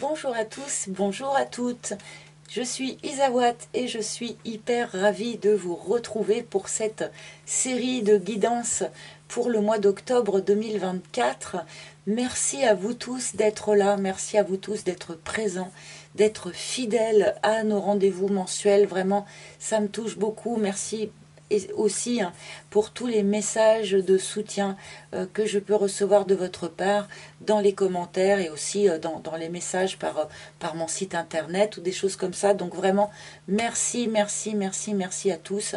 Bonjour à tous, bonjour à toutes. Je suis Isawat et je suis hyper ravie de vous retrouver pour cette série de guidances pour le mois d'octobre 2024. Merci à vous tous d'être là, merci à vous tous d'être présents, d'être fidèles à nos rendez-vous mensuels. Vraiment, ça me touche beaucoup. Merci et aussi hein, pour tous les messages de soutien euh, que je peux recevoir de votre part dans les commentaires et aussi euh, dans, les messages par, euh, par mon site internet ou des choses comme ça. Donc vraiment, merci, merci, merci, merci à tous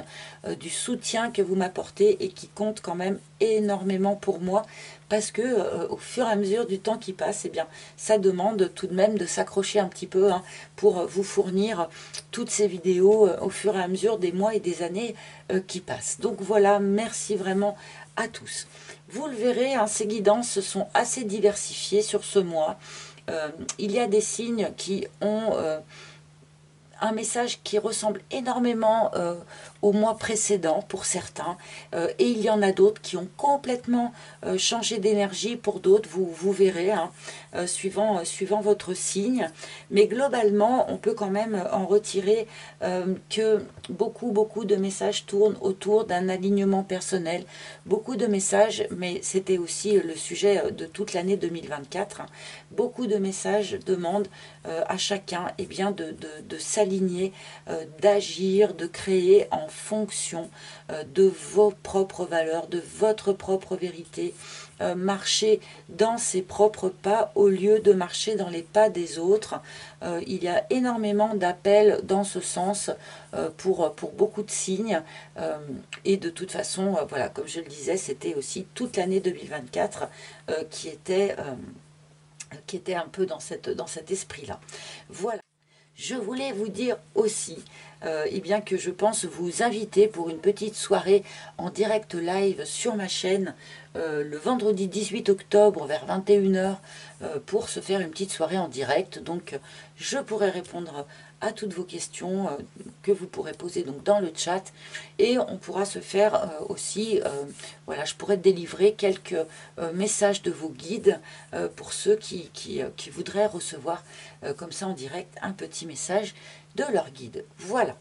du soutien que vous m'apportez et qui compte quand même énormément pour moi parce que euh, au fur et à mesure du temps qui passe, eh bien, ça demande tout de même de s'accrocher un petit peu hein, pour vous fournir toutes ces vidéos euh, au fur et à mesure des mois et des années euh, qui passent. Donc voilà, merci vraiment à tous. Vous le verrez, hein, ces guidances sont assez diversifiées sur ce mois. il y a des signes qui ont un message qui ressemble énormément euh, au mois précédent pour certains euh, et il y en a d'autres qui ont complètement euh, changé d'énergie pour d'autres, vous, vous verrez, hein, suivant, suivant votre signe. Mais globalement, on peut quand même en retirer que beaucoup, beaucoup de messages tournent autour d'un alignement personnel, beaucoup de messages, mais c'était aussi le sujet de toute l'année 2024, hein. beaucoup de messages demandent à chacun et eh bien, de, de, de euh, d'agir, de créer en fonction euh, de vos propres valeurs, de votre propre vérité, euh, marcher dans ses propres pas au lieu de marcher dans les pas des autres. il y a énormément d'appels dans ce sens pour, pour beaucoup de signes. et de toute façon, voilà, comme je le disais, c'était aussi toute l'année 2024 qui était qui était un peu dans, cette, dans cet esprit-là. Voilà. Je voulais vous dire aussi euh, eh bien que je pense vous inviter pour une petite soirée en direct live sur ma chaîne euh, le vendredi 18 octobre vers 21h euh, pour se faire une petite soirée en direct. Donc je pourrai répondre à toutes vos questions euh, que vous pourrez poser donc dans le chat et on pourra se faire aussi, voilà, je pourrais délivrer quelques messages de vos guides pour ceux qui voudraient recevoir comme ça en direct un petit message de leur guide. Voilà.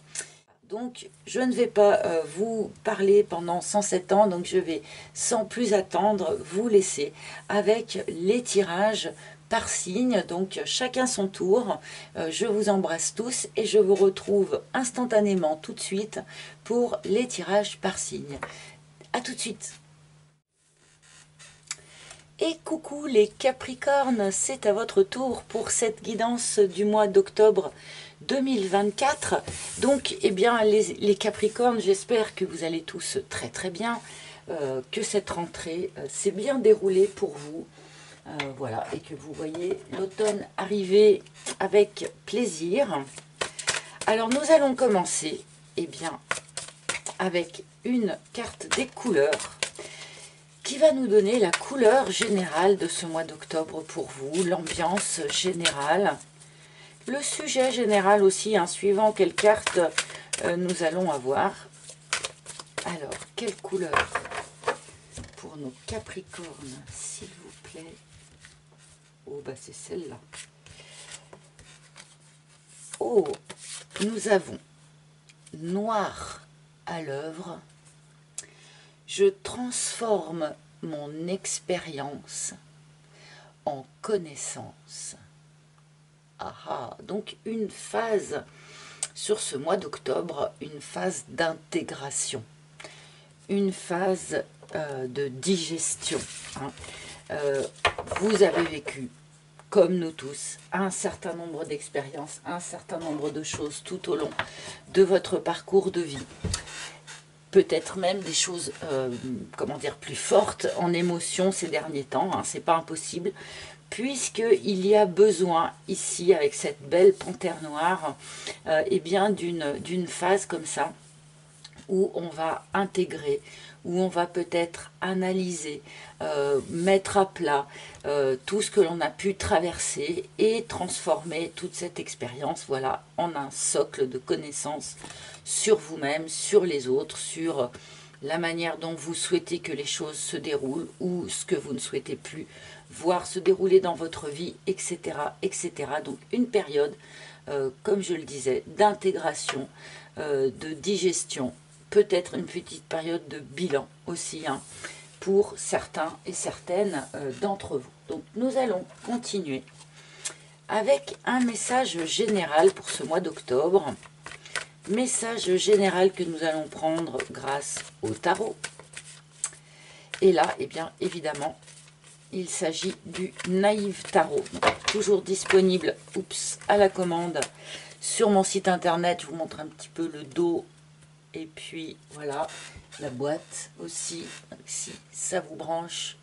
Donc, je ne vais pas vous parler pendant 107 ans, donc je vais sans plus attendre vous laisser avec les tirages par signe, donc chacun son tour. Euh, je vous embrasse tous et je vous retrouve instantanément tout de suite pour les tirages par signe. A tout de suite et coucou les Capricornes, c'est à votre tour pour cette guidance du mois d'octobre 2024. Donc, eh bien, les, Capricornes, j'espère que vous allez tous très très bien, euh, que cette rentrée euh, s'est bien déroulée pour vous, euh, voilà, et que vous voyez l'automne arriver avec plaisir. Alors nous allons commencer eh bien, avec une carte des couleurs qui va nous donner la couleur générale de ce mois d'octobre pour vous, l'ambiance générale, le sujet général aussi, hein, suivant quelle carte euh, nous allons avoir. Alors, quelle couleur pour nos Capricornes, s'il vous plaît? Oh, bah c'est celle-là. Oh, nous avons noir à l'œuvre. Je transforme mon expérience en connaissance. Donc une phase sur ce mois d'octobre, une phase d'intégration, une phase euh, de digestion. Hein. Euh, vous avez vécu, comme nous tous, un certain nombre d'expériences, un certain nombre de choses tout au long de votre parcours de vie. Peut-être même des choses, euh, comment dire, plus fortes en émotion ces derniers temps, hein, c'est pas impossible, puisqu'il y a besoin ici, avec cette belle panthère noire, euh, eh bien d'une phase comme ça, où on va intégrer, où on va peut-être analyser, euh, mettre à plat euh, tout ce que l'on a pu traverser et transformer toute cette expérience voilà, en un socle de connaissances sur vous-même, sur les autres, sur la manière dont vous souhaitez que les choses se déroulent ou ce que vous ne souhaitez plus voir se dérouler dans votre vie, etc. etc. Donc une période, euh, comme je le disais, d'intégration, euh, de digestion, peut-être une petite période de bilan aussi, hein, pour certains et certaines euh, d'entre vous. Donc nous allons continuer avec un message général pour ce mois d'octobre. Message général que nous allons prendre grâce au tarot. Et là, eh bien, évidemment, il s'agit du Naïve Tarot, toujours disponible oups, à la commande sur mon site internet. Je vous montre un petit peu le dos et puis voilà la boîte aussi. Si ça vous branche,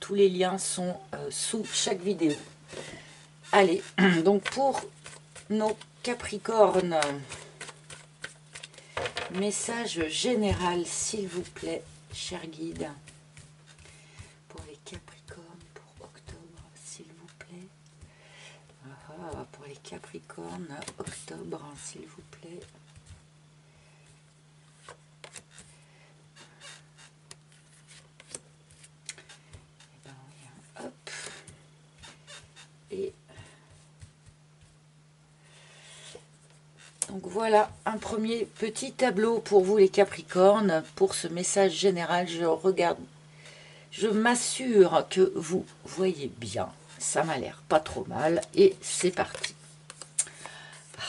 tous les liens sont euh, sous chaque vidéo. Allez, donc pour nos Capricornes, message général s'il vous plaît, cher guide. Pour les Capricornes, octobre, hein, s'il vous plaît. Eh ben hop. Et donc voilà un premier petit tableau pour vous les Capricornes. Pour ce message général, je regarde, je m'assure que vous voyez bien ça m'a l'air pas trop mal. Et c'est parti. Ah,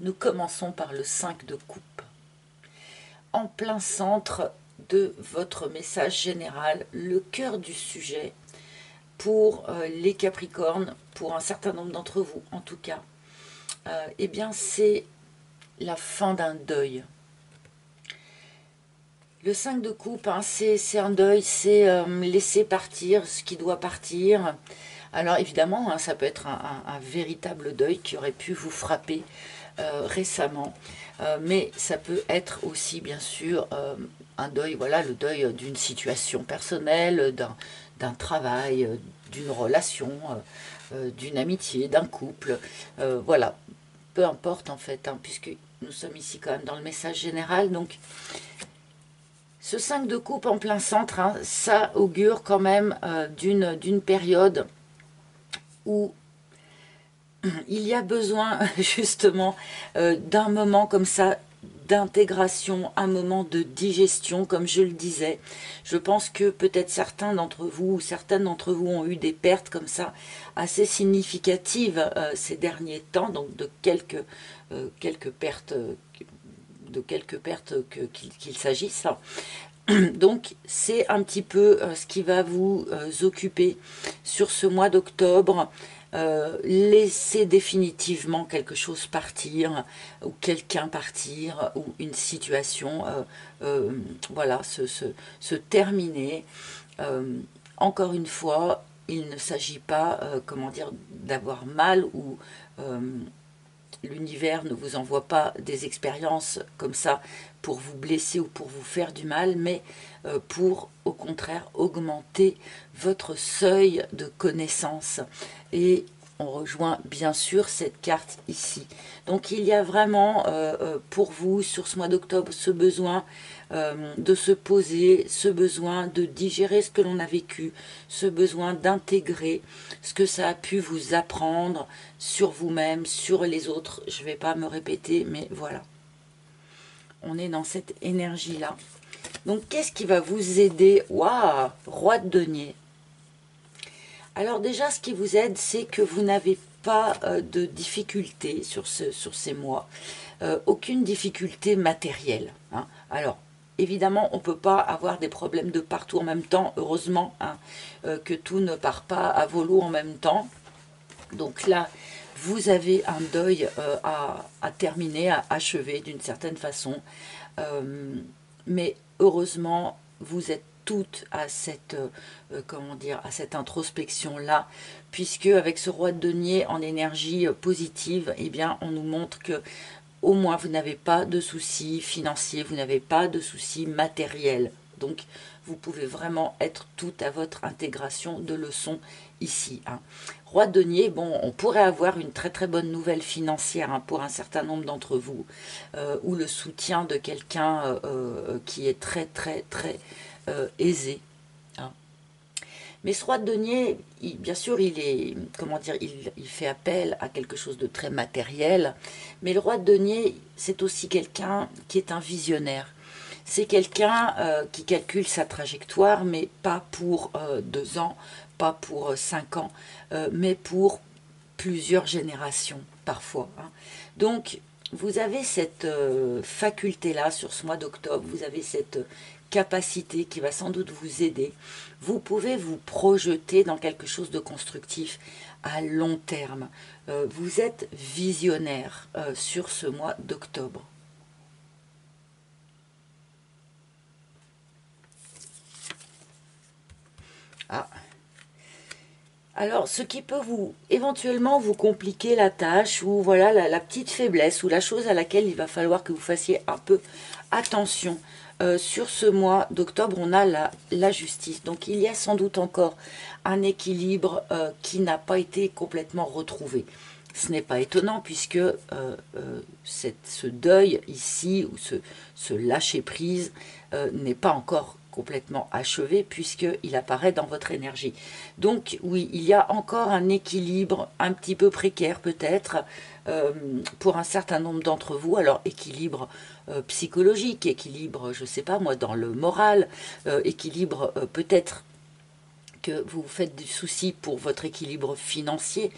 nous commençons par le 5 de coupe. En plein centre de votre message général, le cœur du sujet pour euh, les Capricornes, pour un certain nombre d'entre vous en tout cas, euh, eh bien c'est la fin d'un deuil. Le 5 de coupe, hein, c'est un deuil, c'est euh, laisser partir ce qui doit partir, alors évidemment, hein, ça peut être un, véritable deuil qui aurait pu vous frapper euh, récemment, euh, mais ça peut être aussi bien sûr euh, un deuil, voilà, le deuil d'une situation personnelle, d'un travail, d'une relation, d'une amitié, d'un couple, voilà, peu importe en fait, hein, puisque nous sommes ici quand même dans le message général, donc ce 5 de coupe en plein centre, hein, ça augure quand même d'une période où il y a besoin justement euh, d'un moment comme ça d'intégration, un moment de digestion, comme je le disais. Je pense que peut-être certains d'entre vous ou certaines d'entre vous ont eu des pertes comme ça assez significatives euh, ces derniers temps, donc de quelques, euh, quelques pertes de quelques pertes qu'il s'agisse. Donc c'est un petit peu euh, ce qui va vous euh, occuper sur ce mois d'octobre. Euh, laisser définitivement quelque chose partir, ou quelqu'un partir, ou une situation, voilà, se, se terminer. encore une fois, il ne s'agit pas, comment dire, d'avoir mal ou l'univers ne vous envoie pas des expériences comme ça pour vous blesser ou pour vous faire du mal, mais euh, pour au contraire augmenter votre seuil de connaissance. Et on rejoint bien sûr cette carte ici. Donc il y a vraiment euh, euh, pour vous sur ce mois d'octobre ce besoin de se poser, ce besoin de digérer ce que l'on a vécu, ce besoin d'intégrer ce que ça a pu vous apprendre sur vous-même, sur les autres. Je ne vais pas me répéter, mais voilà. On est dans cette énergie-là. Donc qu'est-ce qui va vous aider? Waouh Roi de denier. Alors déjà, ce qui vous aide, c'est que vous n'avez pas euh, de difficulté sur, ce, sur ces mois. Euh, aucune difficulté matérielle. Hein. Alors, évidemment, on ne peut pas avoir des problèmes de partout en même temps. Heureusement hein, euh, que tout ne part pas à volo en même temps. Donc là, vous avez un deuil à, à, terminer, à achever d'une certaine façon. mais heureusement, vous êtes toutes à cette, euh, comment dire, à cette introspection-là, puisque avec ce roi de denier en énergie euh, positive, eh bien, on nous montre que au moins vous n'avez pas de soucis financiers, vous n'avez pas de soucis matériels. Donc, vous pouvez vraiment être tout à votre intégration de leçons ici. Hein. Roi de denier, bon, on pourrait avoir une très très bonne nouvelle financière hein, pour un certain nombre d'entre vous, euh, ou le soutien de quelqu'un qui est très très très euh, aisé. Mais ce roi de denier, bien sûr, il est, comment dire, il, fait appel à quelque chose de très matériel. Mais le roi de denier, c'est aussi quelqu'un qui est un visionnaire. C'est quelqu'un euh, qui calcule sa trajectoire, mais pas pour euh, deux ans, pas pour euh, cinq ans, mais pour plusieurs générations parfois. Hein. Donc, vous avez cette faculté-là sur ce mois d'octobre, vous avez cette capacité qui va sans doute vous aider. Vous pouvez vous projeter dans quelque chose de constructif à long terme. Euh, vous êtes visionnaire euh, sur ce mois d'octobre. Ah. Alors, ce qui peut vous éventuellement vous compliquer la tâche, ou voilà la petite faiblesse, ou la chose à laquelle il va falloir que vous fassiez un peu attention, euh, sur ce mois d'octobre, on a la, justice. Donc il y a sans doute encore un équilibre euh, qui n'a pas été complètement retrouvé. Ce n'est pas étonnant puisque euh, ce deuil ici, ou ce, ce lâcher-prise, n'est pas encore complètement achevé puisqu'il apparaît dans votre énergie. Donc oui, il y a encore un équilibre un petit peu précaire peut-être pour un certain nombre d'entre vous. Alors équilibre euh, psychologique, équilibre, je ne sais pas moi, dans le moral, euh, équilibre euh, peut-être que vous faites du souci pour votre équilibre financier,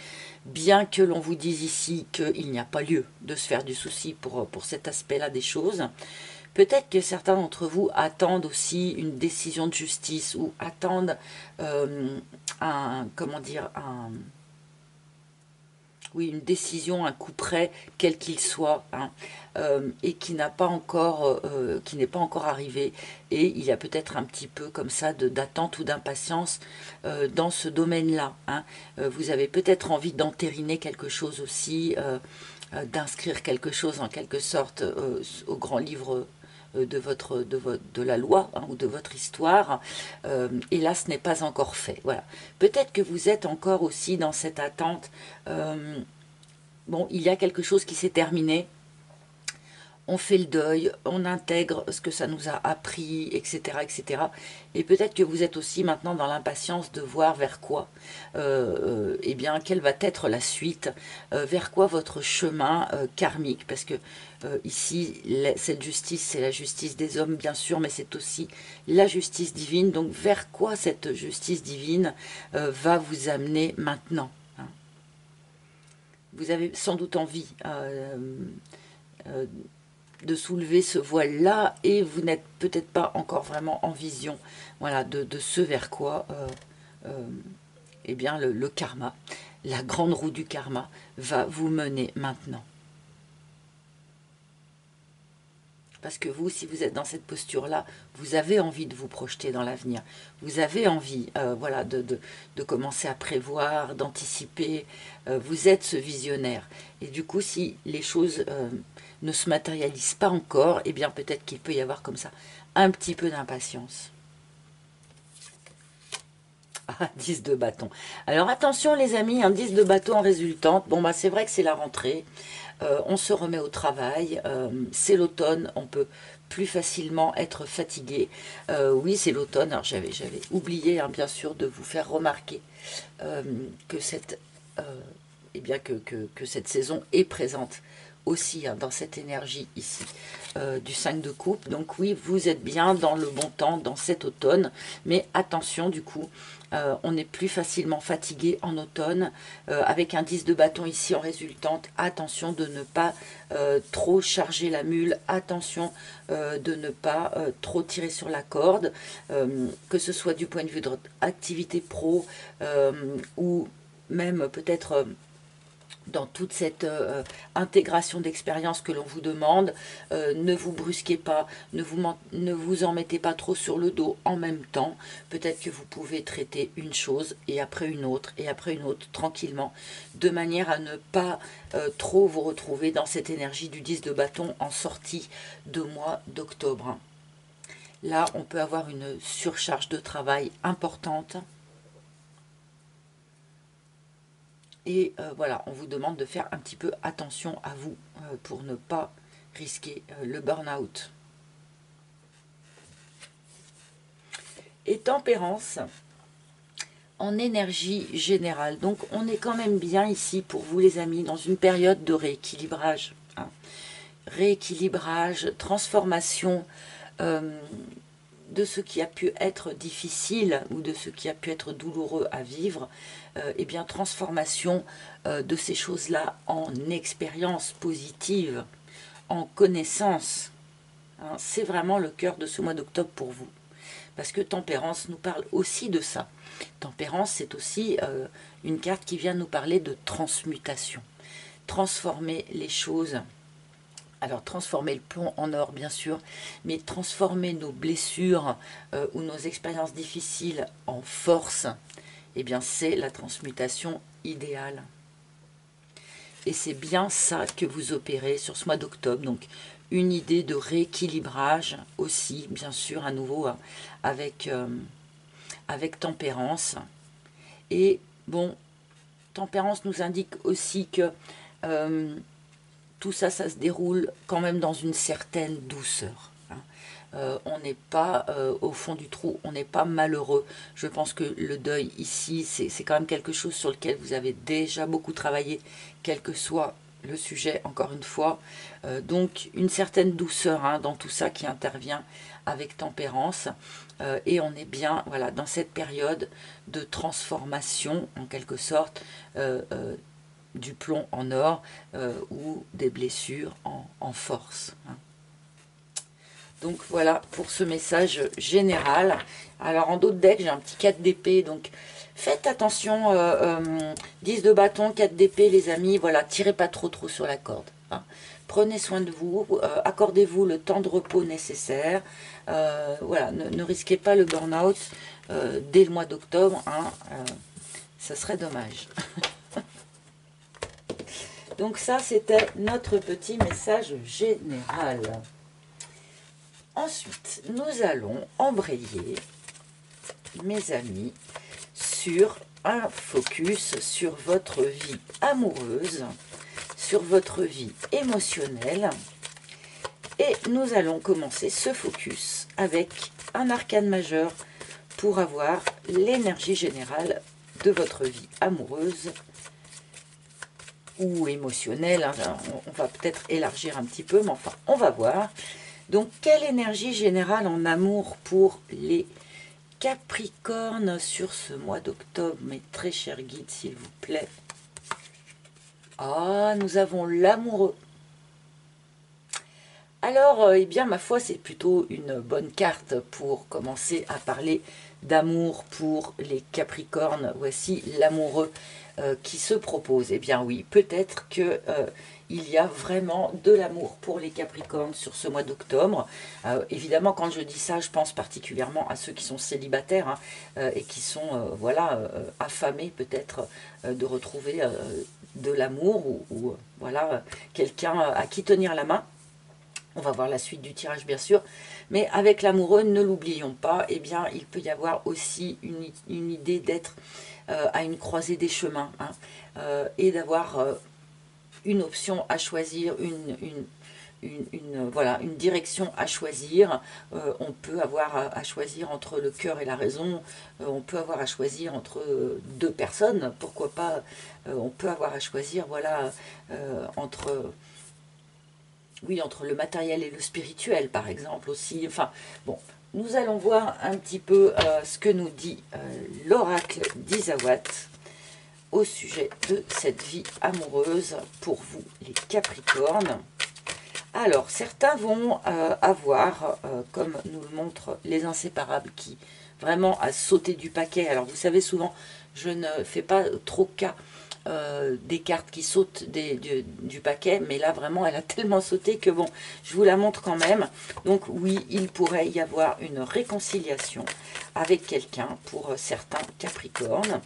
bien que l'on vous dise ici qu'il n'y a pas lieu de se faire du souci pour, pour cet aspect-là des choses. Peut-être que certains d'entre vous attendent aussi une décision de justice ou attendent un, comment dire, un, oui, une décision, un coup près, quel qu'il soit, hein, euh, et qui n'a pas encore, euh, qui n'est pas encore arrivé. Et il y a peut-être un petit peu comme ça d'attente ou d'impatience euh, dans ce domaine-là. Hein. vous avez peut-être envie d'entériner quelque chose aussi, d'inscrire quelque chose en quelque sorte au grand livre de, votre, de, de la loi hein, ou de votre histoire. et là, ce n'est pas encore fait. Voilà. Peut-être que vous êtes encore aussi dans cette attente bon, il y a quelque chose qui s'est terminé, on fait le deuil, on intègre ce que ça nous a appris, etc. etc. Et peut-être que vous êtes aussi maintenant dans l'impatience de voir vers quoi, euh, euh, eh bien, quelle va être la suite, euh, vers quoi votre chemin karmique, parce que ici, cette justice, c'est la justice des hommes, bien sûr, mais c'est aussi la justice divine, donc vers quoi cette justice divine va vous amener maintenant vous avez sans doute envie de soulever ce voile-là et vous n'êtes peut-être pas encore vraiment en vision voilà, de, ce vers quoi euh, eh bien, le karma, la grande roue du karma va vous mener maintenant. Parce que vous, si vous êtes dans cette posture-là, vous avez envie de vous projeter dans l'avenir. Vous avez envie euh, voilà, de, commencer à prévoir, d'anticiper. Euh, vous êtes ce visionnaire. Et du coup, si les choses euh, ne se matérialisent pas encore, eh bien peut-être qu'il peut y avoir comme ça un petit peu d'impatience. Ah, 10 de bâton. Alors attention les amis, un 10 de bâton en résultante. Bon bah c'est vrai que c'est la rentrée. Euh, on se remet au travail, euh, c'est l'automne, on peut plus facilement être fatigué. Euh, oui, c'est l'automne, alors j'avais oublié hein, bien sûr de vous faire remarquer que cette, eh bien que, que, cette saison est présente aussi hein, dans cette énergie ici du 5 de coupe. Donc oui, vous êtes bien dans le bon temps dans cet automne, mais attention du coup, euh, on est plus facilement fatigué en automne. Euh, avec un 10 de bâton ici en résultante, attention de ne pas euh, trop charger la mule, attention de ne pas trop tirer sur la corde, que ce soit du point de vue de votre activité pro ou même peut-être dans toute cette euh, intégration d'expérience que l'on vous demande. Euh, ne vous brusquez pas, ne vous, en mettez pas trop sur le dos en même temps. Peut-être que vous pouvez traiter une chose et après une autre et après une autre tranquillement, de manière à ne pas euh, trop vous retrouver dans cette énergie du 10 de bâton en sortie de mois d'octobre. Là, on peut avoir une surcharge de travail importante Et euh, voilà, on vous demande de faire un petit peu attention à vous euh, pour ne pas risquer euh, le burn-out. Et tempérance, en énergie générale. Donc on est quand même bien ici pour vous les amis dans une période de rééquilibrage. Hein. Rééquilibrage, transformation de ce qui a pu être difficile ou de ce qui a pu être douloureux à vivre, euh, eh bien transformation euh, de ces choses-là en expérience positive, en connaissance. Hein. C'est vraiment le cœur de ce mois d'octobre pour vous. Parce que tempérance nous parle aussi de ça. Tempérance, c'est aussi euh, une carte qui vient nous parler de transmutation. Transformer les choses. Alors, transformer le plomb en or, bien sûr, mais transformer nos blessures euh, ou nos expériences difficiles en force, eh bien, c'est la transmutation idéale. Et c'est bien ça que vous opérez sur ce mois d'octobre. Donc, une idée de rééquilibrage aussi, bien sûr, à nouveau, hein, avec... Euh, avec tempérance. Et bon, tempérance nous indique aussi que euh, tout ça, ça se déroule quand même dans une certaine douceur. Hein. Euh, on n'est pas euh, au fond du trou, on n'est pas malheureux. Je pense que le deuil ici, c'est quand même quelque chose sur lequel vous avez déjà beaucoup travaillé, quel que soit le sujet, encore une fois. donc une certaine douceur hein, dans tout ça qui intervient avec tempérance. Euh, et on est bien voilà, dans cette période de transformation, en quelque sorte, euh, euh, du plomb en or ou des blessures en, force. Hein. Donc voilà pour ce message général. Alors en d'autres decks, j'ai un petit 4 d'épée, donc faites attention, 10 de bâton, 4 d'épée les amis, voilà, tirez pas trop trop sur la corde. Hein. Prenez soin de vous, accordez-vous le temps de repos nécessaire, euh, voilà, ne, risquez pas le burn-out euh, dès le mois d'octobre, hein, euh, ça serait dommage. Donc ça, c'était notre petit message général. Ensuite, nous allons embrayer, mes amis, sur un focus sur votre vie amoureuse, sur votre vie émotionnelle, et nous allons commencer ce focus avec un arcane majeur pour avoir l'énergie générale de votre vie amoureuse ou émotionnelle. On va peut-être élargir un petit peu, mais enfin, on va voir. Donc, quelle énergie générale en amour pour les Capricornes sur ce mois d'octobre Mes très chers guides, s'il vous plaît? Ah, nous avons l'amoureux alors, euh, eh bien, ma foi, c'est plutôt une bonne carte pour commencer à parler d'amour pour les Capricornes. Voici l'amoureux euh, qui se propose. Eh bien oui, peut-être qu'il euh, y a vraiment de l'amour pour les Capricornes sur ce mois d'octobre. évidemment, quand je dis ça, je pense particulièrement à ceux qui sont célibataires hein, et qui sont voilà affamés peut-être de retrouver de l'amour ou, voilà quelqu'un à qui tenir la main. On va voir la suite du tirage, bien sûr. Mais avec l'amoureux, ne l'oublions pas, eh bien, il peut y avoir aussi une, idée d'être euh, à une croisée des chemins hein, euh, et d'avoir euh, une option à choisir, une, une, voilà, une direction à choisir. on peut avoir à, choisir entre le cœur et la raison. on peut avoir à choisir entre deux personnes. Pourquoi pas On peut avoir à choisir voilà, entre oui, entre le matériel et le spirituel, par exemple, aussi. Enfin, bon, nous allons voir un petit peu euh, ce que nous dit euh, l'oracle d'Isawat au sujet de cette vie amoureuse pour vous, les Capricornes. Alors, certains vont euh, avoir, comme nous le montrent les inséparables, qui vraiment a sauté du paquet. Alors, vous savez, souvent, je ne fais pas trop cas euh, des cartes qui sautent du, paquet, mais là vraiment elle a tellement sauté que bon, je vous la montre quand même. Donc oui, il pourrait y avoir une réconciliation avec quelqu'un pour euh, certains Capricornes.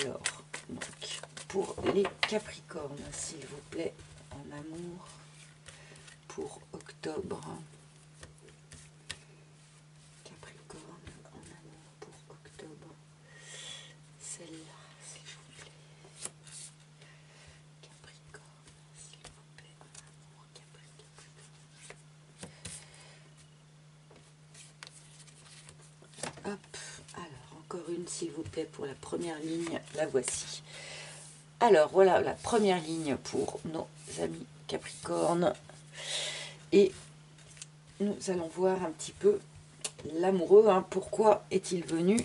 Alors, donc, pour les Capricornes, s'il vous plaît, en amour, pour octobre. une, s'il vous plaît, pour la première ligne. La voici. Alors, voilà la première ligne pour nos amis Capricorne. Et nous allons voir un petit peu l'amoureux. Hein. Pourquoi est-il venu?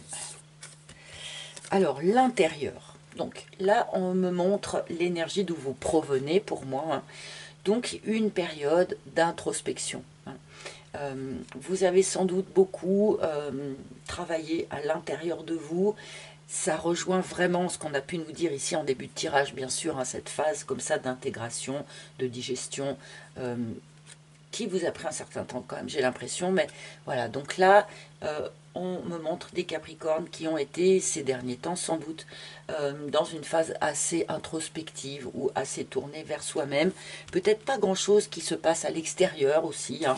Alors, l'intérieur. Donc là, on me montre l'énergie d'où vous provenez pour moi. Hein. Donc, une période d'introspection. Hein. Euh, vous avez sans doute beaucoup euh, travaillé à l'intérieur de vous. Ça rejoint vraiment ce qu'on a pu nous dire ici en début de tirage, bien sûr, cette phase comme ça d'intégration, de digestion, euh, qui vous a pris un certain temps quand même, j'ai l'impression. Mais voilà, donc là, on me montre des Capricornes qui ont été ces derniers temps sans doute dans une phase assez introspective ou assez tournée vers soi-même. Peut-être pas grand-chose qui se passe à l'extérieur aussi. Hein.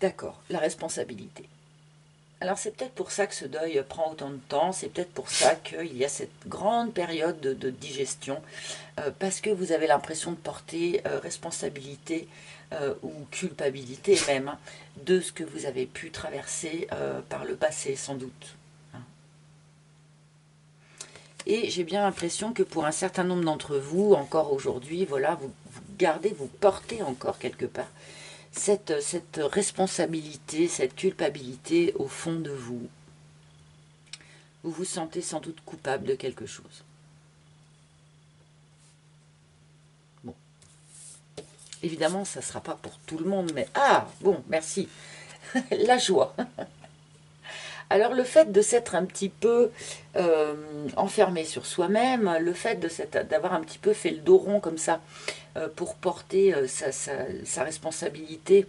D'accord, la responsabilité. Alors c'est peut-être pour ça que ce deuil prend autant de temps, c'est peut-être pour ça qu'il y a cette grande période de, digestion, euh, parce que vous avez l'impression de porter euh, responsabilité euh, ou culpabilité même hein, de ce que vous avez pu traverser par le passé sans doute. Et j'ai bien l'impression que pour un certain nombre d'entre vous, encore aujourd'hui, voilà, vous, gardez, vous portez encore quelque part cette, cette responsabilité, cette culpabilité au fond de vous. Vous vous sentez sans doute coupable de quelque chose. Bon. Évidemment, ça ne sera pas pour tout le monde, mais... Ah, bon, merci. La joie. Alors le fait de s'être un petit peu euh, enfermé sur soi-même, le fait d'avoir un petit peu fait le dos rond comme ça euh, pour porter euh, sa, responsabilité,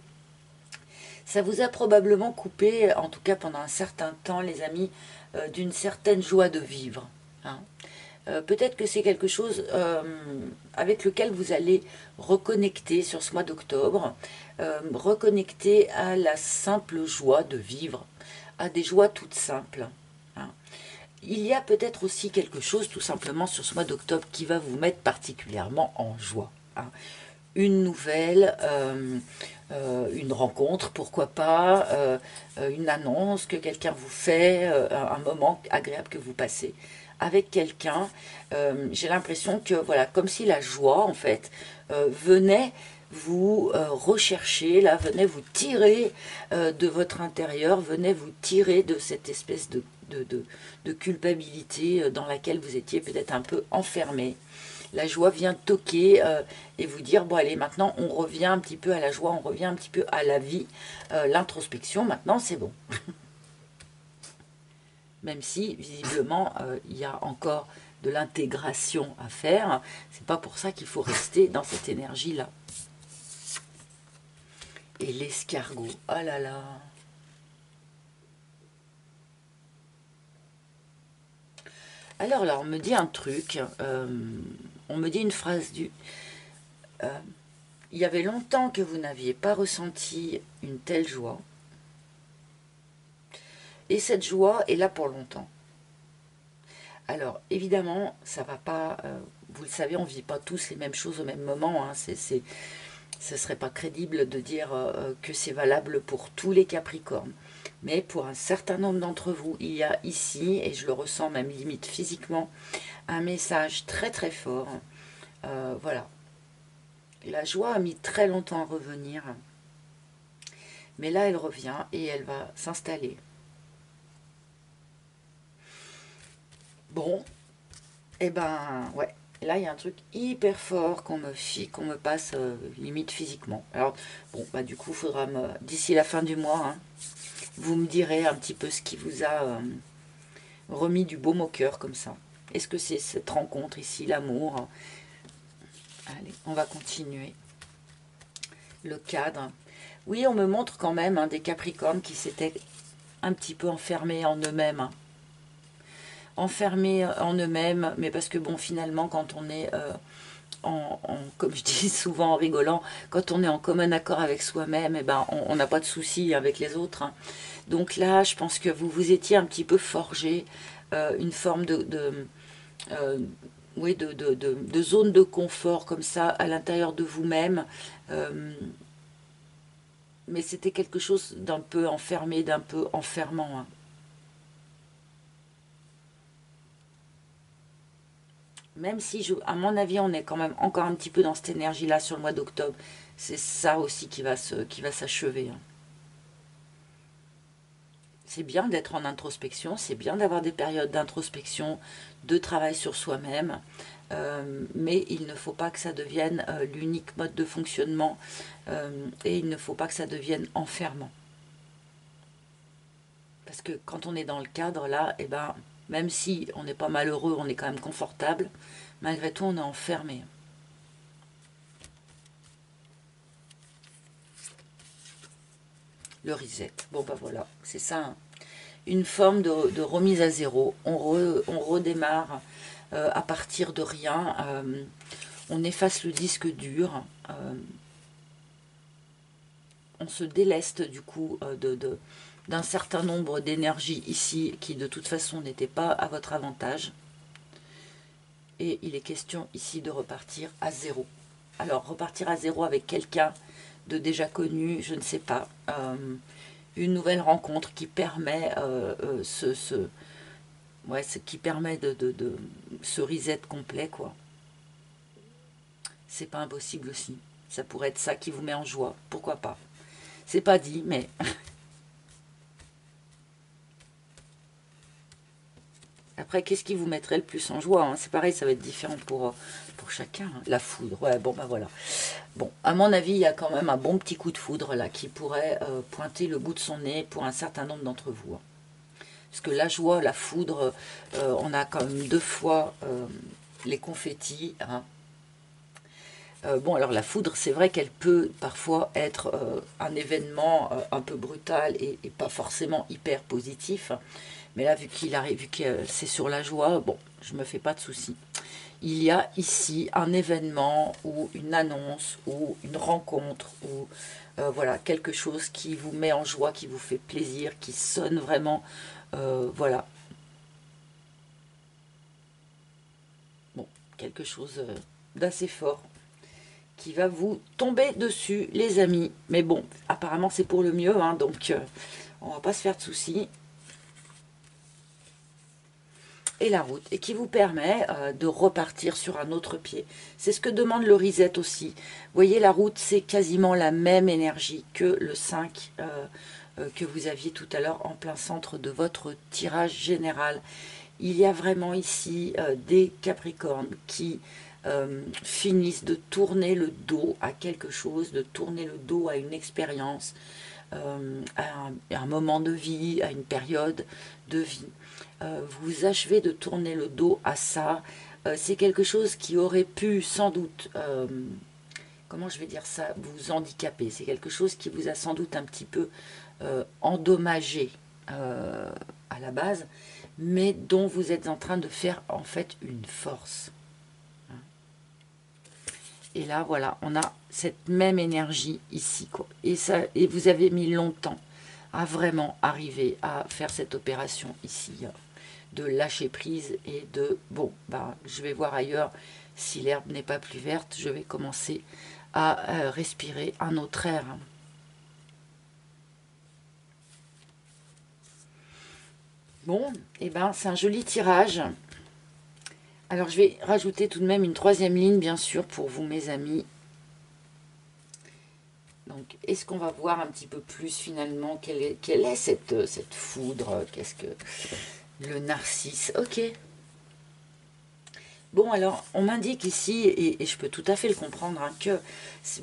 ça vous a probablement coupé, en tout cas pendant un certain temps, les amis, d'une certaine joie de vivre. Hein. Peut-être que c'est quelque chose avec lequel vous allez reconnecter sur ce mois d'octobre, reconnecter à la simple joie de vivre, des joies toutes simples. Hein. Il y a peut-être aussi quelque chose tout simplement sur ce mois d'octobre qui va vous mettre particulièrement en joie. Hein. Une nouvelle, euh, euh, une rencontre, pourquoi pas, euh, une annonce que quelqu'un vous fait, un moment agréable que vous passez avec quelqu'un. J'ai l'impression que, voilà, comme si la joie, en fait, venait vous euh, recherchez, là, venez vous tirer euh, de votre intérieur, venez vous tirer de cette espèce de, de, culpabilité euh, dans laquelle vous étiez peut-être un peu enfermé. La joie vient toquer et vous dire, bon allez, maintenant on revient un petit peu à la joie, on revient un petit peu à la vie, l'introspection, maintenant c'est bon. Même si, visiblement, il y a encore de l'intégration à faire, c'est pas pour ça qu'il faut rester dans cette énergie-là. Et l'escargot, oh là là Alors là, on me dit un truc, euh, on me dit une phrase du... Euh, il y avait longtemps que vous n'aviez pas ressenti une telle joie. Et cette joie est là pour longtemps. Alors, évidemment, ça va pas... Euh, vous le savez, on vit pas tous les mêmes choses au même moment. Hein, c'est ce serait pas crédible de dire euh, que c'est valable pour tous les Capricornes. Mais pour un certain nombre d'entre vous, il y a ici, et je le ressens même limite physiquement, un message très très fort. Euh, voilà. La joie a mis très longtemps à revenir. Mais là, elle revient et elle va s'installer. Bon, eh ben, ouais, Là, il y a un truc hyper fort qu'on me, qu'on me passe euh, limite physiquement. Alors, bon, bah du coup, faudra me... D'ici la fin du mois, hein, vous me direz un petit peu ce qui vous a euh, remis du baume au cœur comme ça. Est-ce que c'est cette rencontre ici, l'amour Allez, on va continuer. Le cadre. Oui, on me montre quand même hein, des capricornes qui s'étaient un petit peu enfermés en eux-mêmes. Hein enfermés en eux-mêmes, mais parce que bon, finalement, quand on est, euh, en, comme je dis souvent en rigolant, quand on est en commun accord avec soi-même, et eh ben, on n'a pas de soucis avec les autres. Hein. Donc là, je pense que vous vous étiez un petit peu forgé euh, une forme de, euh, oui, de, de, de, zone de confort comme ça à l'intérieur de vous-même mais c'était quelque chose d'un peu enfermé, d'un peu enfermant. Hein. Même si, à mon avis, on est quand même encore un petit peu dans cette énergie-là sur le mois d'octobre. C'est ça aussi qui va s'achever. Hein. C'est bien d'être en introspection, c'est bien d'avoir des périodes d'introspection, de travail sur soi-même, euh, mais il ne faut pas que ça devienne euh, l'unique mode de fonctionnement euh, et il ne faut pas que ça devienne enfermant. Parce que quand on est dans le cadre là, eh ben, même si on n'est pas malheureux, on est quand même confortable, malgré tout on est enfermé. le reset. Bon, ben voilà, c'est ça. Hein. Une forme de, remise à zéro. On, redémarre euh, à partir de rien. Euh, on efface le disque dur. Euh, on se déleste du coup de, d'un certain nombre d'énergies ici qui de toute façon n'étaient pas à votre avantage. Et il est question ici de repartir à zéro. Alors repartir à zéro avec quelqu'un de déjà connu, je ne sais pas. Euh, une nouvelle rencontre qui permet euh, euh, ce, qui permet de, de, de, ce reset complet, quoi. C'est pas impossible aussi. Ça pourrait être ça qui vous met en joie. Pourquoi pas? C'est pas dit, mais Après, qu'est-ce qui vous mettrait le plus en joie hein? C'est pareil, ça va être différent pour, euh, pour chacun. Hein. La foudre, ouais, bon, bah voilà. Bon, à mon avis, il y a quand même un bon petit coup de foudre, là, qui pourrait euh, pointer le bout de son nez pour un certain nombre d'entre vous. Hein. Parce que la joie, la foudre, euh, on a quand même deux fois les confettis. bon, alors la foudre, c'est vrai qu'elle peut parfois être un événement un peu brutal et, et, pas forcément hyper positif. Mais là, vu qu'il arrive, vu que c'est sur la joie, bon, je me fais pas de soucis. Il y a ici un événement ou une annonce ou une rencontre ou euh, voilà quelque chose qui vous met en joie, qui vous fait plaisir, qui sonne vraiment, euh, voilà. Bon, quelque chose euh, d'assez fort qui va vous tomber dessus, les amis. Mais bon, apparemment c'est pour le mieux, hein, donc on va pas se faire de soucis et la route, et qui vous permet euh, de repartir sur un autre pied. C'est ce que demande le reset aussi. Voyez, la route, c'est quasiment la même énergie que le 5 euh, euh, que vous aviez tout à l'heure en plein centre de votre tirage général. Il y a vraiment ici des Capricornes qui finissent de tourner le dos à quelque chose, de tourner le dos à une expérience, à un moment de vie, à une période de vie. Euh, vous achevez de tourner le dos à ça. Euh, c'est quelque chose qui aurait pu sans doute, euh, comment je vais dire ça, vous handicaper. C'est quelque chose qui vous a sans doute un petit peu endommagé à la base, mais dont vous êtes en train de faire en fait une force. Hein. Et là, voilà, on a cette même énergie ici. Et, ça, et vous avez mis longtemps à vraiment arriver à faire cette opération ici de lâcher prise et de, bon, bah, je vais voir ailleurs si l'herbe n'est pas plus verte, je vais commencer à euh, respirer un autre air. Bon, et eh ben c'est un joli tirage. Alors je vais rajouter tout de même une troisième ligne, bien sûr, pour vous mes amis. Donc, est-ce qu'on va voir un petit peu plus finalement quelle est, quelle est cette, cette foudre? Qu'est-ce que le narcisse, ok. Bon, alors, on m'indique ici, et, je peux tout à fait le comprendre, hein, que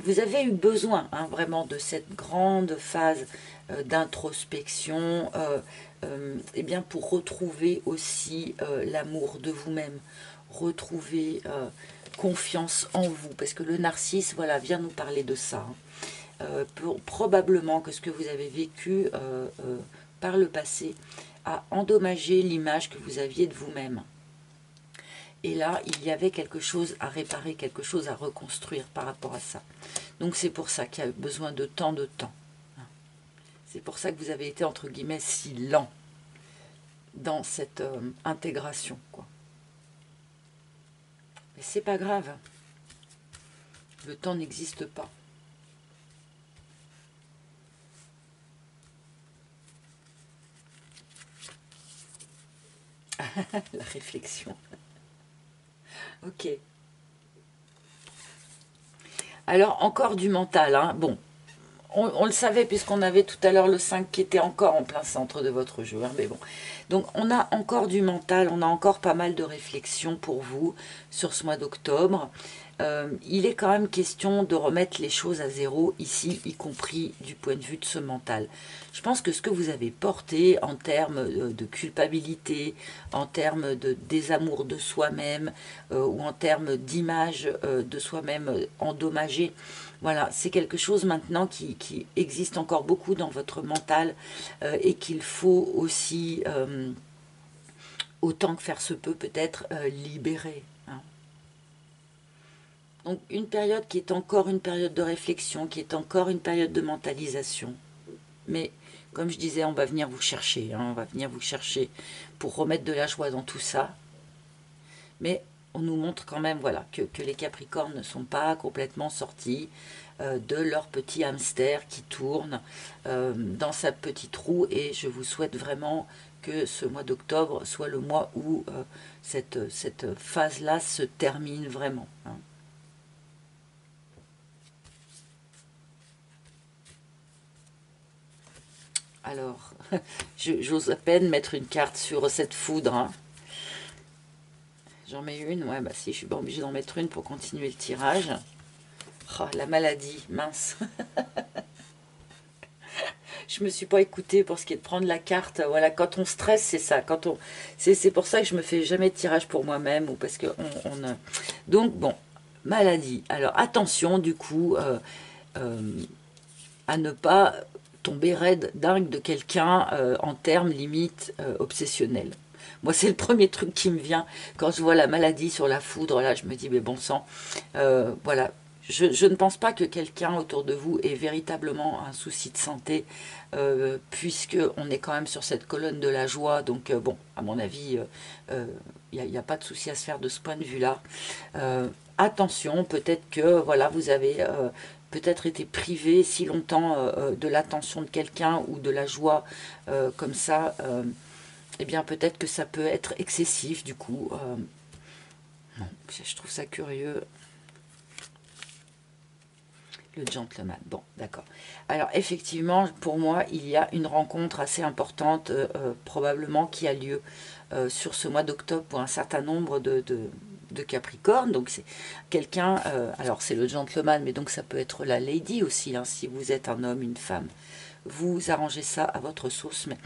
vous avez eu besoin hein, vraiment de cette grande phase euh, d'introspection, euh, euh, eh bien pour retrouver aussi l'amour de vous-même, retrouver confiance en vous, parce que le narcisse, voilà, vient nous parler de ça. Hein. probablement que ce que vous avez vécu par le passé à endommager l'image que vous aviez de vous-même. Et là, il y avait quelque chose à réparer, quelque chose à reconstruire par rapport à ça. Donc c'est pour ça qu'il y a besoin de tant de temps. C'est pour ça que vous avez été, entre guillemets, si lent dans cette euh, intégration. Quoi. Mais c'est pas grave. Le temps n'existe pas. La réflexion. ok. Alors, encore du mental. Hein. Bon, on, le savait puisqu'on avait tout à l'heure le 5 qui était encore en plein centre de votre jeu. Hein, mais bon. Donc, on a encore du mental, on a encore pas mal de réflexions pour vous sur ce mois d'octobre. Euh, il est quand même question de remettre les choses à zéro ici, y compris du point de vue de ce mental. Je pense que ce que vous avez porté en termes euh, de culpabilité, en termes de désamour de soi-même euh, ou en termes d'image de soi-même endommagée, voilà, c'est quelque chose maintenant qui, qui, existe encore beaucoup dans votre mental et qu'il faut aussi, autant que faire se peut, peut-être libérer. Donc une période qui est encore une période de réflexion, qui est encore une période de mentalisation. Mais comme je disais, on va venir vous chercher, hein, on va venir vous chercher pour remettre de la joie dans tout ça. Mais on nous montre quand même voilà, que, les Capricornes ne sont pas complètement sortis euh, de leur petit hamster qui tourne euh, dans sa petite roue. Et je vous souhaite vraiment que ce mois d'octobre soit le mois où euh, cette, phase-là se termine vraiment. Hein. Alors, j'ose à peine mettre une carte sur cette foudre. Hein. J'en mets une, ouais, bah si, je suis pas obligée d'en mettre une pour continuer le tirage. Oh, la maladie, mince. je me suis pas écoutée pour ce qui est de prendre la carte. Voilà, quand on stresse, c'est ça. Quand on, c'est pour ça que je me fais jamais de tirage pour moi-même ou parce que on, Donc bon, maladie. Alors attention, du coup, euh, euh, à ne pas tomber raide dingue de quelqu'un euh, en termes limite euh, obsessionnels. Moi, c'est le premier truc qui me vient quand je vois la maladie sur la foudre. Là, je me dis, mais bon sang, euh, voilà. Je, ne pense pas que quelqu'un autour de vous ait véritablement un souci de santé, puisque on est quand même sur cette colonne de la joie. Donc, bon, à mon avis, il n'y a, a, pas de souci à se faire de ce point de vue-là. attention, peut-être que voilà, vous avez peut-être été privé si longtemps euh, euh, de l'attention de quelqu'un ou de la joie euh, comme ça, eh bien peut-être que ça peut être excessif du coup. je trouve ça curieux. Le gentleman. Bon, d'accord. Alors effectivement, pour moi, il y a une rencontre assez importante, probablement, qui a lieu sur ce mois d'octobre pour un certain nombre de, de Capricorne, donc c'est quelqu'un, euh, alors c'est le gentleman, mais donc ça peut être la lady aussi, hein, si vous êtes un homme, une femme. Vous arrangez ça à votre sauce, mais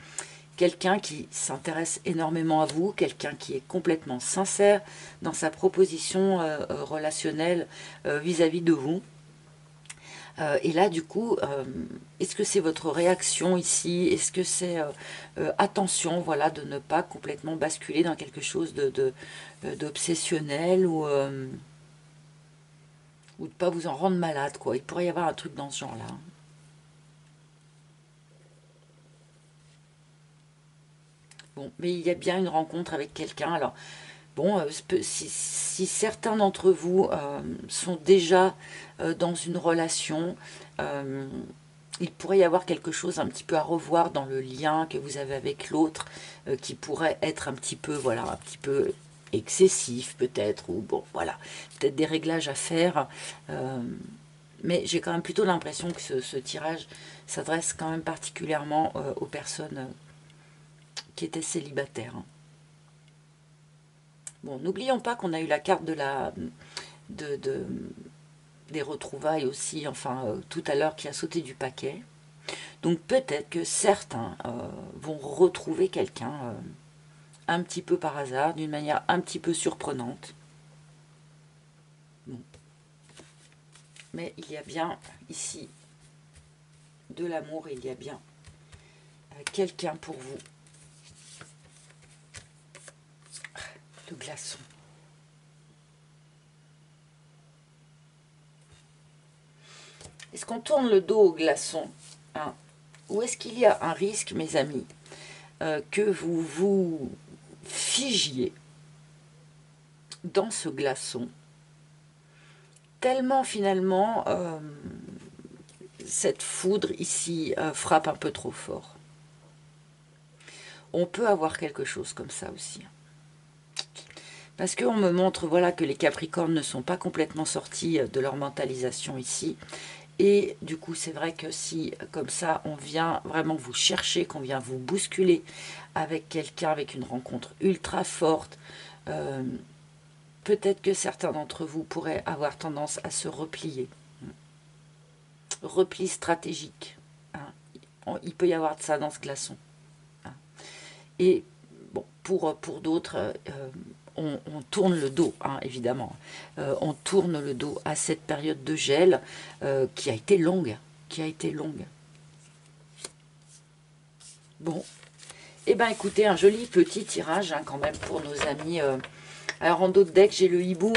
quelqu'un qui s'intéresse énormément à vous, quelqu'un qui est complètement sincère dans sa proposition euh, euh, relationnelle vis-à-vis -vis de vous, euh, et là, du coup, euh, est-ce que c'est votre réaction ici? Est-ce que c'est euh, attention, voilà, de ne pas complètement basculer dans quelque chose de d'obsessionnel ou ou de pas vous en rendre malade, quoi? Il pourrait y avoir un truc dans ce genre-là. Bon, mais il y a bien une rencontre avec quelqu'un. Alors, Bon, euh, si, certains d'entre vous euh, sont déjà euh, dans une relation, il pourrait y avoir quelque chose un petit peu à revoir dans le lien que vous avez avec l'autre, qui pourrait être un petit peu, voilà, un petit peu excessif peut-être, ou bon, voilà, peut-être des réglages à faire. mais j'ai quand même plutôt l'impression que ce, tirage s'adresse quand même particulièrement aux personnes qui étaient célibataires. Hein. Bon, n'oublions pas qu'on a eu la carte de des retrouvailles aussi, enfin, euh, tout à l'heure, qui a sauté du paquet. Donc peut-être que certains euh, vont retrouver quelqu'un euh, un petit peu par hasard, d'une manière un petit peu surprenante. Mais il y a bien ici de l'amour, il y a bien quelqu'un pour vous glaçon. Est-ce qu'on tourne le dos au glaçon hein? Ou est-ce qu'il y a un risque, mes amis, euh, que vous vous figiez dans ce glaçon tellement finalement euh, cette foudre ici euh, frappe un peu trop fort? On peut avoir quelque chose comme ça aussi. Parce qu'on me montre voilà, que les Capricornes ne sont pas complètement sortis de leur mentalisation ici. Et du coup, c'est vrai que si, comme ça, on vient vraiment vous chercher, qu'on vient vous bousculer avec quelqu'un, avec une rencontre ultra forte, euh, peut-être que certains d'entre vous pourraient avoir tendance à se replier. Repli stratégique. Hein. Il peut y avoir de ça dans ce glaçon. Hein. Et bon, pour, pour d'autres, euh, on, tourne le dos, hein, évidemment. Euh, on tourne le dos à cette période de gel euh, qui a été longue, qui a été longue. Bon, eh ben écoutez, un joli petit tirage quand même pour nos amis. alors en d'autres decks, j'ai le hibou.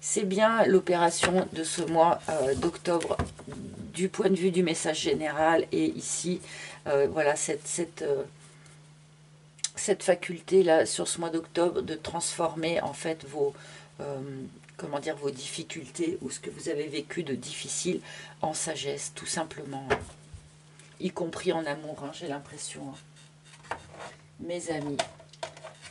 C'est bien l'opération de ce mois d'octobre du point de vue du message général. Et ici, voilà, cette, cette cette faculté-là, sur ce mois d'octobre, de transformer en fait vos, euh, comment dire, vos difficultés ou ce que vous avez vécu de difficile en sagesse, tout simplement. Y compris en amour, hein, j'ai l'impression. Hein. Mes amis.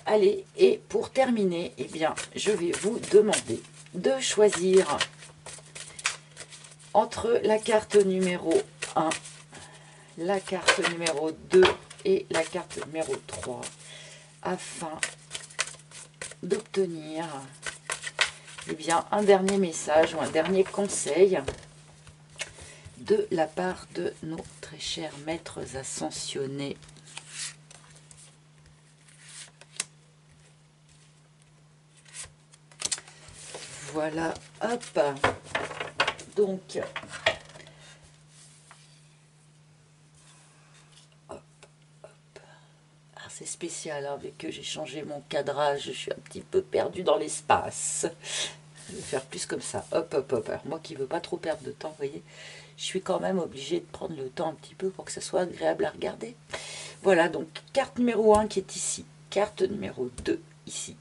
Allez, et pour terminer, eh bien, je vais vous demander de choisir entre la carte numéro 1, la carte numéro 2 et la carte numéro 3 afin d'obtenir eh un dernier message ou un dernier conseil de la part de nos très chers maîtres ascensionnés. Voilà, hop. Donc, c'est spécial, avec hein, que j'ai changé mon cadrage, je suis un petit peu perdu dans l'espace. Je vais faire plus comme ça, hop, hop, hop. Alors moi qui ne veux pas trop perdre de temps, vous voyez, je suis quand même obligée de prendre le temps un petit peu pour que ça soit agréable à regarder. Voilà, donc carte numéro 1 qui est ici, carte numéro 2 ici,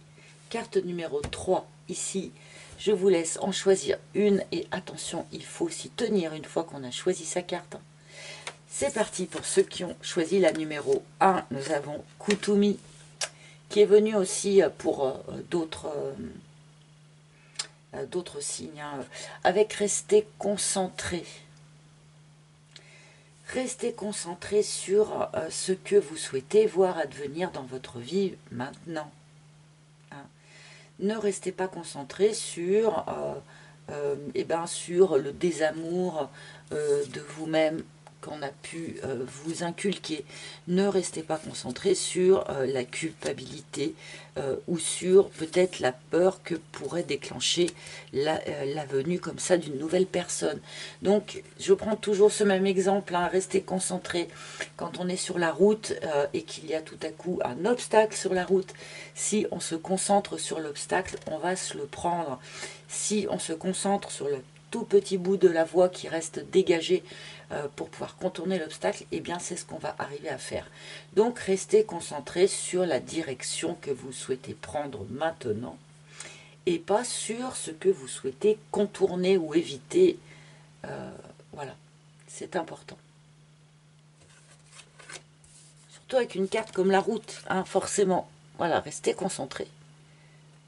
carte numéro 3 ici. Je vous laisse en choisir une et attention, il faut s'y tenir une fois qu'on a choisi sa carte. C'est parti pour ceux qui ont choisi la numéro 1. Nous avons Kutumi, qui est venu aussi pour euh, d'autres euh, euh, d'autres signes, hein. avec rester concentré. Restez concentré sur ce que vous souhaitez voir advenir dans votre vie maintenant. Hein. Ne restez pas concentré sur, eh ben, sur le désamour de vous-même qu'on a pu euh, vous inculquer. Ne restez pas concentré sur euh, la culpabilité euh, ou sur peut-être la peur que pourrait déclencher la, venue comme ça d'une nouvelle personne. Donc, je prends toujours ce même exemple, hein, rester concentré quand on est sur la route et qu'il y a tout à coup un obstacle sur la route. Si on se concentre sur l'obstacle, on va se le prendre. Si on se concentre sur le tout petit bout de la voie qui reste dégagé, euh, pour pouvoir contourner l'obstacle, et eh bien c'est ce qu'on va arriver à faire. Donc restez concentré sur la direction que vous souhaitez prendre maintenant et pas sur ce que vous souhaitez contourner ou éviter. Euh, voilà, c'est important. Surtout avec une carte comme la route, hein, forcément. Voilà, restez concentré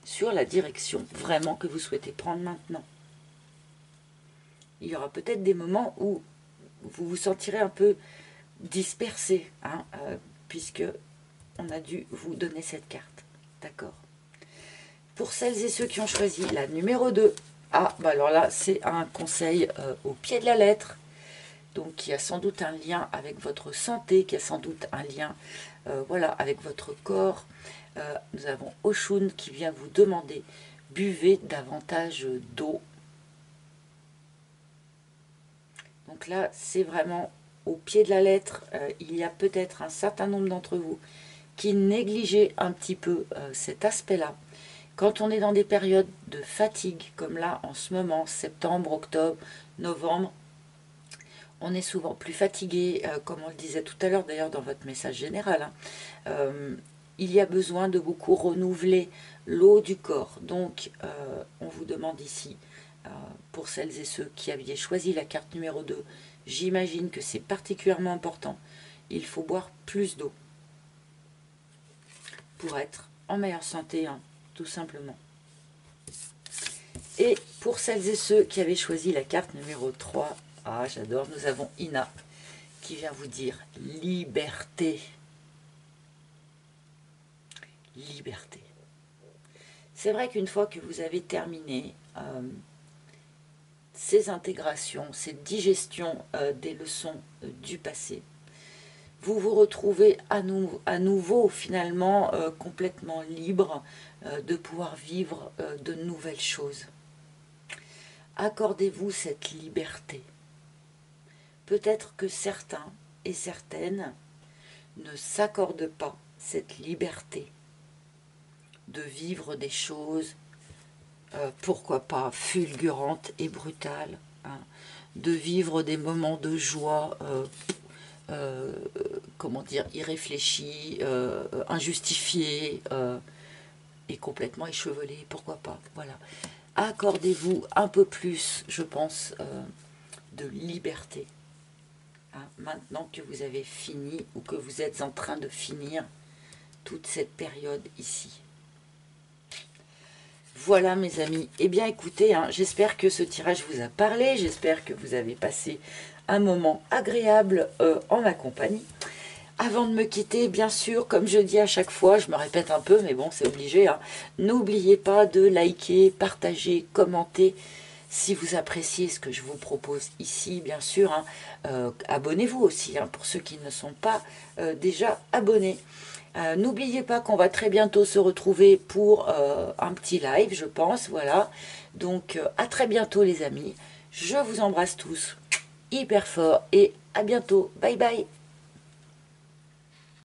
sur la direction vraiment que vous souhaitez prendre maintenant. Il y aura peut-être des moments où vous vous sentirez un peu dispersé, hein, euh, puisque on a dû vous donner cette carte. D'accord Pour celles et ceux qui ont choisi la numéro 2, ah, bah alors là, c'est un conseil euh, au pied de la lettre, donc qui a sans doute un lien avec votre santé, qui a sans doute un lien euh, voilà, avec votre corps. nous avons Oshun qui vient vous demander buvez davantage d'eau Là, c'est vraiment au pied de la lettre. Euh, il y a peut-être un certain nombre d'entre vous qui négligez un petit peu euh, cet aspect-là. Quand on est dans des périodes de fatigue, comme là en ce moment, septembre, octobre, novembre, on est souvent plus fatigué, euh, comme on le disait tout à l'heure d'ailleurs dans votre message général. Hein. il y a besoin de beaucoup renouveler l'eau du corps. Donc, on vous demande ici pour celles et ceux qui aviez choisi la carte numéro 2, j'imagine que c'est particulièrement important. Il faut boire plus d'eau pour être en meilleure santé hein, tout simplement. Et pour celles et ceux qui avaient choisi la carte numéro 3, ah j'adore, nous avons Ina qui vient vous dire liberté. Liberté. C'est vrai qu'une fois que vous avez terminé euh, ces intégrations, cette digestion euh, des leçons euh, du passé, vous vous retrouvez à, à nouveau finalement complètement libre de pouvoir vivre de nouvelles choses. Accordez-vous cette liberté. Peut-être que certains et certaines ne s'accordent pas cette liberté de vivre des choses, euh, pourquoi pas fulgurantes et brutales, hein, de vivre des moments de joie, euh, euh, comment dire, irréfléchis, injustifiés et complètement échevelés, pourquoi pas, voilà. Accordez-vous un peu plus, je pense, de liberté. Hein, maintenant que vous avez fini ou que vous êtes en train de finir toute cette période ici. Voilà mes amis. Eh bien écoutez, hein, j'espère que ce tirage vous a parlé. J'espère que vous avez passé un moment agréable euh, en ma compagnie. Avant de me quitter, bien sûr, comme je dis à chaque fois, je me répète un peu, mais bon, c'est obligé. Hein, n'oubliez pas de liker, partager, commenter. Si vous appréciez ce que je vous propose ici, bien sûr, hein, euh, abonnez-vous aussi, pour ceux qui ne sont pas euh, déjà abonnés. Euh, n'oubliez pas qu'on va très bientôt se retrouver pour euh, un petit live, je pense, voilà. Donc, euh, à très bientôt les amis. Je vous embrasse tous hyper fort et à bientôt. Bye bye